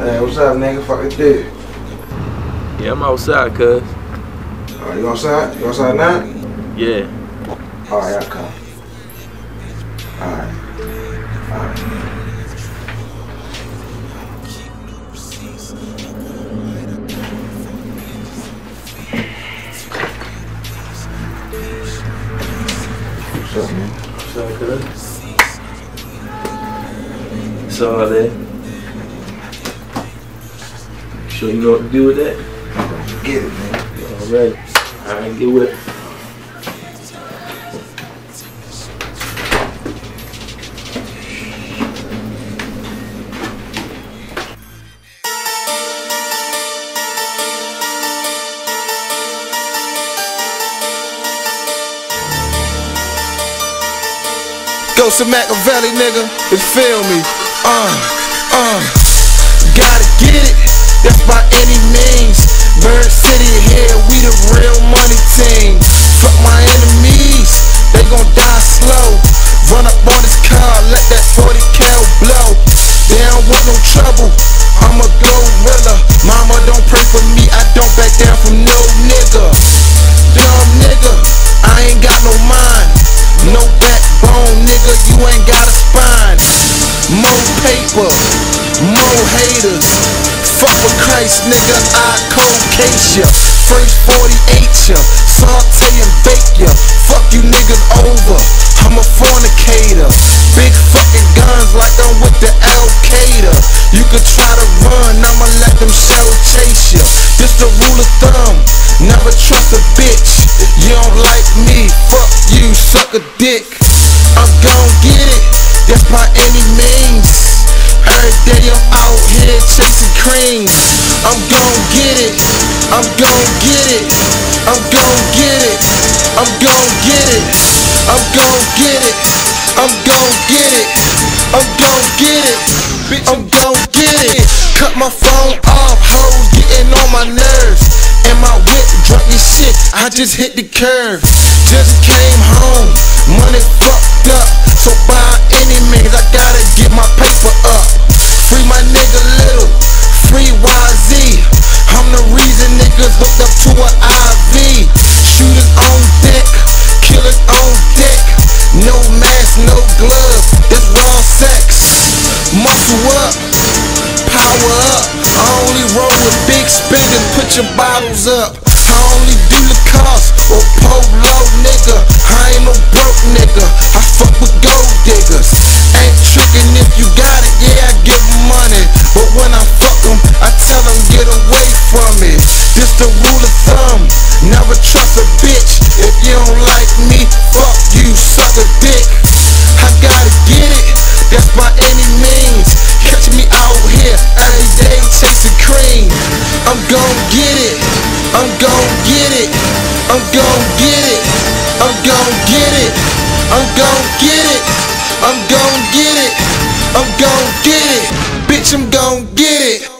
Hey, what's up, nigga? Fuck it, dude. Yeah, I'm outside, cuz. Oh, you outside? You outside now? Yeah. Oh, Alright, I'll come. Alright. Alright. What's up, man? What's up, cuz? It's all there. Sure you know what to do with that? Get it, man. Alright. Alright, get with it. Go to Machiavelli, nigga, and feel me. Uh. That's by any means. Bird City here, we the real money team. Fuck my enemies, they gon' die slow. Run up on this car, let that 40 cal blow. They don't want no trouble, I'm a gorilla. Mama don't pray for me, I don't back down from no nigga. Dumb nigga, I ain't got no mind. No backbone, nigga, you ain't got a spine. More paper, more haters. Fuck with Christ, nigga, I cold case ya. First 48 ya, saute and bake ya. Fuck you niggas over, I'm a fornicator. Big fucking guns like I'm with the Al Qaeda. You could try to run, I'ma let them shell chase ya. This the rule of thumb, never trust a bitch. You don't like me, fuck you, suck a dick. I'm gon' get it, that's by any means. Every day I'm chasing. I'm gon' get it, I'm gon' get it, I'm gon' get it, I'm gon' get it, I'm gon' get it, I'm gon' get it, I'm gon' get it, I'm gon' get it. Cut my phone off, hoes getting on my nerves. And my whip drunk as shit, I just hit the curve. Just came home, your bottles up. I only do Lacoste or Polo, nigga. I ain't no broke nigga. I fuck with gold diggers. Ain't tricking if you got it, yeah, I give money. But when I fuck 'em, I tell 'em get away from me. This the rule of thumb. Never trust a bitch. If you don't like me, fuck you, suck a dick. I gotta get it, that's by any means. Catch me out here every day chasing cream. I'm gon' I'm gon' get it, I'm gon' get it, I'm gon' get it, bitch, I'm gon' get it.